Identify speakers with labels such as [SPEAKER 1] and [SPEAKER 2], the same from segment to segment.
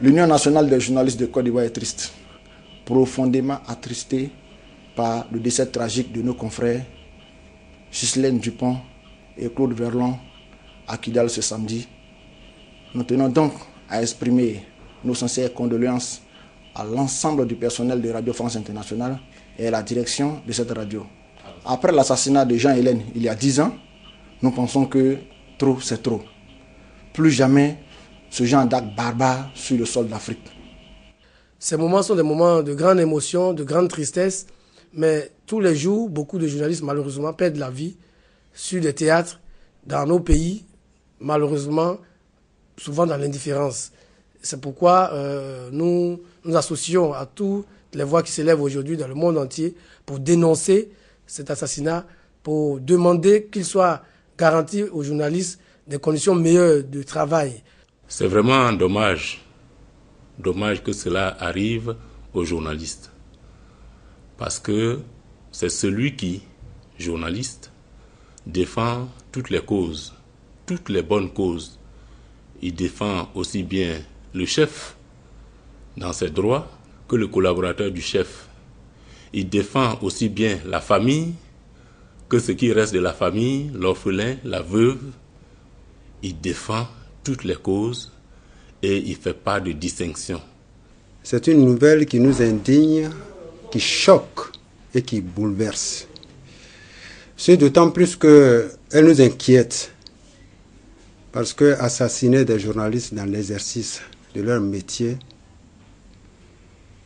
[SPEAKER 1] L'Union nationale des journalistes de Côte d'Ivoire est triste, profondément attristée par le décès tragique de nos confrères Ghislaine Dupont et Claude Verlon à Kidal ce samedi. Nous tenons donc à exprimer nos sincères condoléances à l'ensemble du personnel de Radio France Internationale et à la direction de cette radio. Après l'assassinat de Jean-Hélène il y a dix ans, nous pensons que trop c'est trop. Plus jamais ce genre d'acte barbare sur le sol d'Afrique.
[SPEAKER 2] Ces moments sont des moments de grande émotion, de grande tristesse, mais tous les jours, beaucoup de journalistes malheureusement perdent la vie sur des théâtres dans nos pays, malheureusement, souvent dans l'indifférence. C'est pourquoi euh, nous nous associons à toutes les voix qui s'élèvent aujourd'hui dans le monde entier pour dénoncer cet assassinat, pour demander qu'il soit garanti aux journalistes des conditions meilleures de travail.
[SPEAKER 3] C'est vraiment dommage, dommage que cela arrive aux journalistes. Parce que c'est celui qui, journaliste, défend toutes les causes, toutes les bonnes causes. Il défend aussi bien le chef dans ses droits que le collaborateur du chef. Il défend aussi bien la famille que ce qui reste de la famille, l'orphelin, la veuve. Il défend toutes les causes et il ne fait pas de distinction.
[SPEAKER 4] C'est une nouvelle qui nous indigne, qui choque et qui bouleverse. C'est d'autant plus qu'elle nous inquiète parce que assassiner des journalistes dans l'exercice de leur métier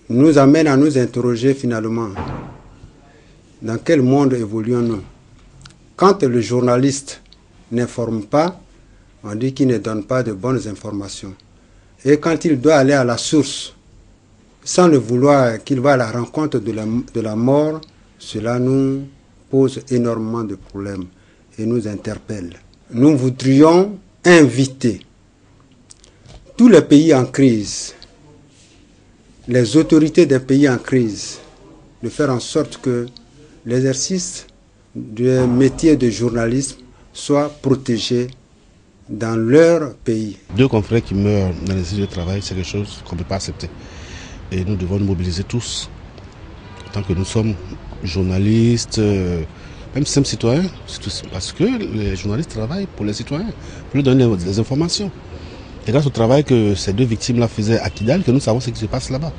[SPEAKER 4] nous amène à nous interroger finalement dans quel monde évoluons-nous? Quand le journaliste n'informe pas, on dit qu'il ne donne pas de bonnes informations. Et quand il doit aller à la source, sans le vouloir qu'il va à la rencontre de la, mort, cela nous pose énormément de problèmes et nous interpelle. Nous voudrions inviter tous les pays en crise, les autorités des pays en crise, de faire en sorte que l'exercice du métier de journalisme soit protégé dans leur pays.
[SPEAKER 5] Deux confrères qui meurent dans les îles de travail, c'est quelque chose qu'on ne peut pas accepter. Et nous devons nous mobiliser tous, tant que nous sommes journalistes, euh, même simples citoyens, parce que les journalistes travaillent pour les citoyens, pour leur donner des informations. Et grâce au travail que ces deux victimes-là faisaient à Kidal, que nous savons ce qui se passe là-bas.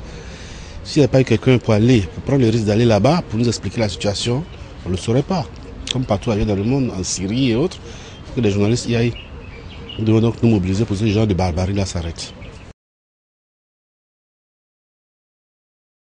[SPEAKER 5] S'il n'y avait pas eu quelqu'un pour aller, pour prendre le risque d'aller là-bas, pour nous expliquer la situation, on ne le saurait pas. Comme partout ailleurs dans le monde, en Syrie et autres, il faut que les journalistes y aillent. Nous devons donc nous mobiliser pour que ce genre de barbarie-là s'arrête.